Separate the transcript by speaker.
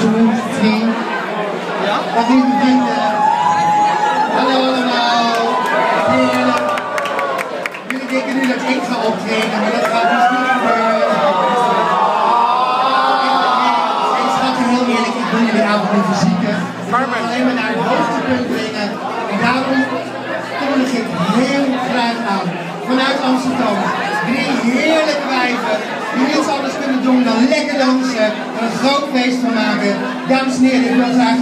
Speaker 1: Tour 2. Ja? Wat? Hallo allemaal. Heerlijk. Jullie denken nu dat ik ga optreden, maar dat gaat dus niet gebeuren. Ik schat heel eerlijk, ik ben jullie avond niet verzieken. Ik wil alleen maar naar het hoogtepunt brengen. En daarom kom ik heel graag aan. Vanuit Amsterdam. Doen dan lekker dansen en een groot feest van maken. Dames en heren, ik wil graag